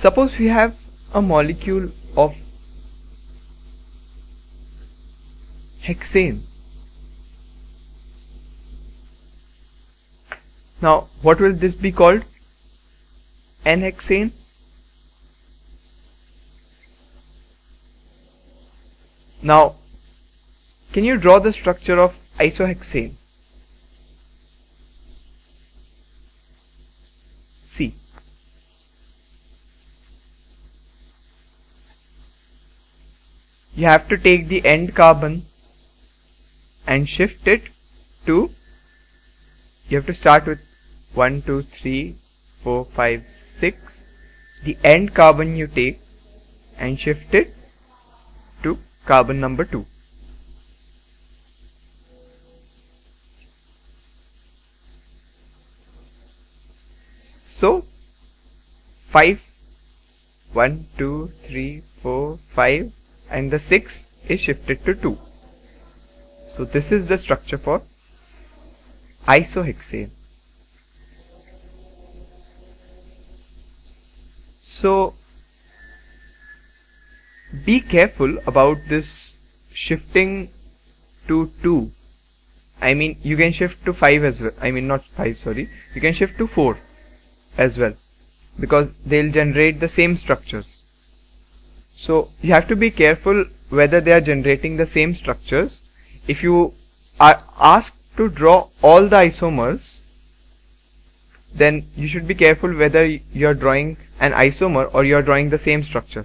suppose we have a molecule of hexane. Now what will this be called? N-hexane? Now can you draw the structure of isohexane? See you have to take the end carbon and shift it to you have to start with 1 2 3 4 5 6 the end carbon you take and shift it to carbon number 2 so 5 1 2 3 4 5 and the 6 is shifted to 2. So this is the structure for isohexane. So be careful about this shifting to 2. I mean you can shift to 5 as well. I mean not 5 sorry. You can shift to 4 as well because they'll generate the same structures. So you have to be careful whether they are generating the same structures. If you are asked to draw all the isomers, then you should be careful whether you are drawing an isomer or you are drawing the same structure.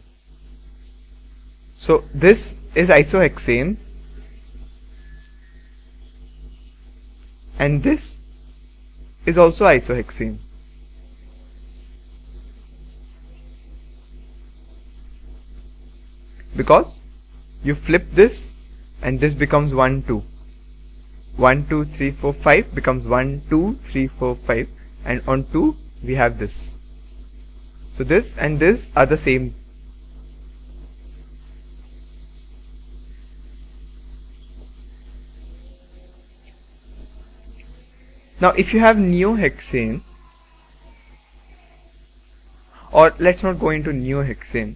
So this is isohexane and this is also isohexane. Because you flip this and this becomes 1 2 1 2 3 4 5 becomes 1 2 3 4 5 and on 2 we have this. So this and this are the same. Now if you have neohexane or let's not go into neohexane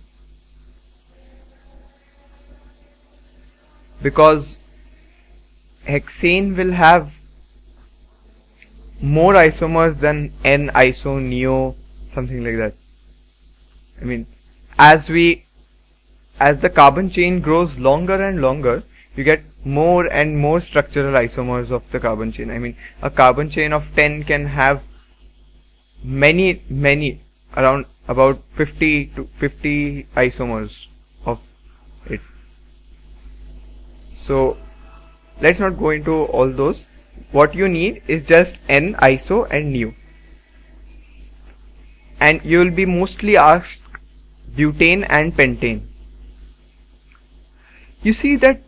because hexane will have more isomers than n iso neo something like that. I mean as we as the carbon chain grows longer and longer you get more and more structural isomers of the carbon chain. I mean a carbon chain of 10 can have many many around about 50 to 50 isomers of it so let's not go into all those. What you need is just n iso and neo. And you will be mostly asked butane and pentane. You see that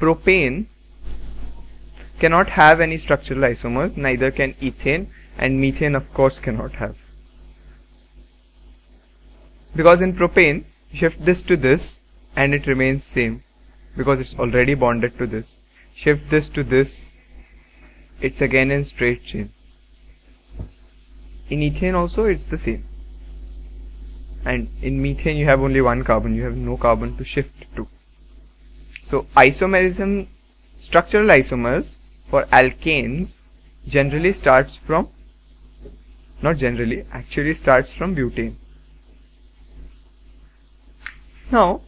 propane cannot have any structural isomers neither can ethane and methane of course cannot have. Because in propane shift this to this and it remains same because it's already bonded to this. Shift this to this. It's again in straight chain. In ethane also it's the same. And in methane you have only one carbon. You have no carbon to shift to. So isomerism structural isomers for alkanes generally starts from not generally actually starts from butane. Now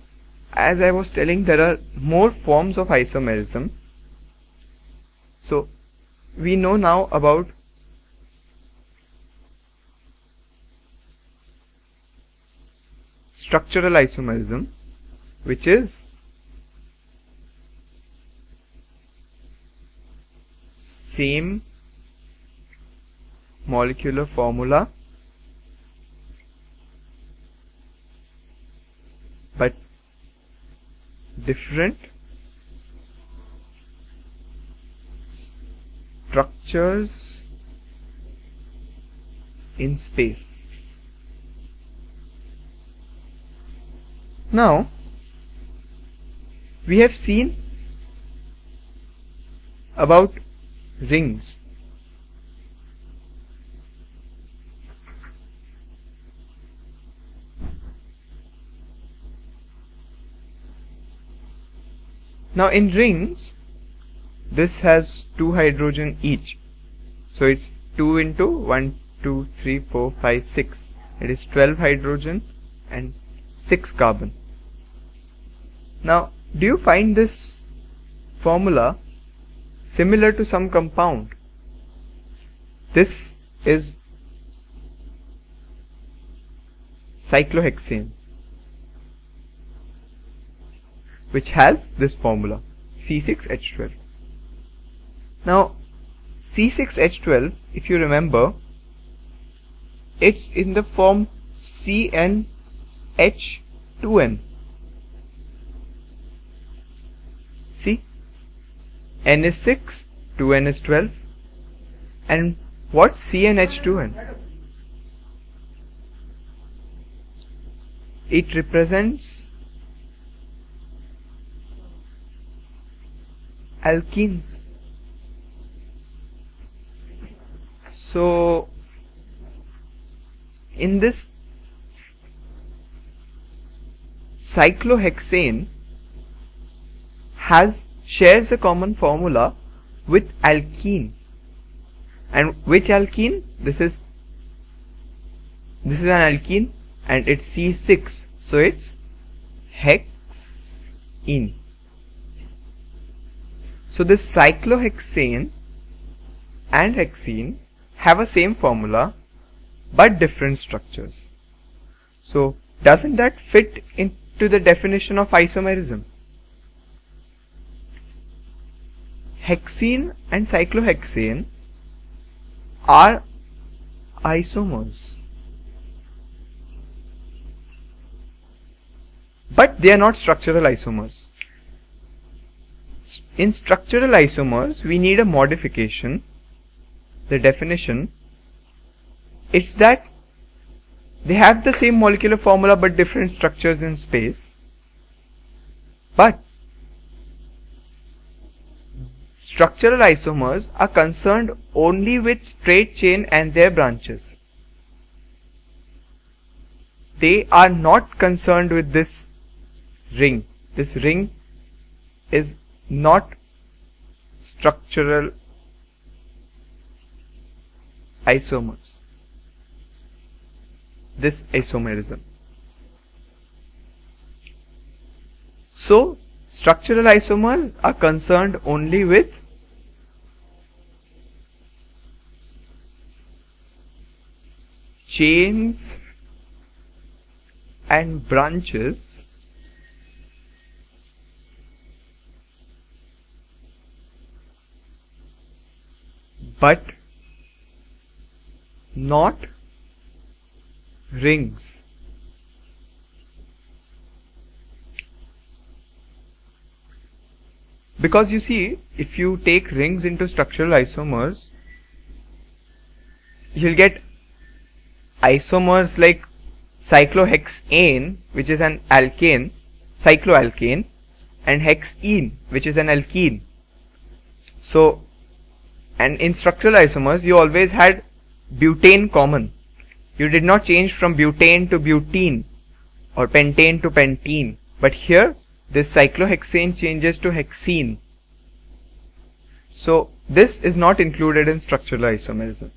as I was telling there are more forms of isomerism. So we know now about structural isomerism which is same molecular formula but different structures in space. Now, we have seen about rings. Now in rings, this has two hydrogen each. So it's 2 into 1, 2, 3, 4, 5, 6. It is 12 hydrogen and 6 carbon. Now, do you find this formula similar to some compound? This is cyclohexane which has this formula C6H12. Now C6H12 if you remember it's in the form CnH2n see? N is 6 2n is 12 and what's CnH2n it represents alkenes so in this cyclohexane has shares a common formula with alkene. And which alkene? This is this is an alkene and it's C6 so it's hexene so this cyclohexane and hexene have a same formula but different structures. So doesn't that fit into the definition of isomerism? Hexene and cyclohexane are isomers. But they are not structural isomers in structural isomers we need a modification the definition. It's that they have the same molecular formula but different structures in space. But structural isomers are concerned only with straight chain and their branches. They are not concerned with this ring. This ring is not structural isomers. This isomerism. So structural isomers are concerned only with chains and branches but not rings. Because you see, if you take rings into structural isomers, you'll get isomers like cyclohexane, which is an alkane, cycloalkane, and hexene, which is an alkene. So and in structural isomers you always had butane common. You did not change from butane to butene or pentane to pentene. But here this cyclohexane changes to hexene. So this is not included in structural isomerism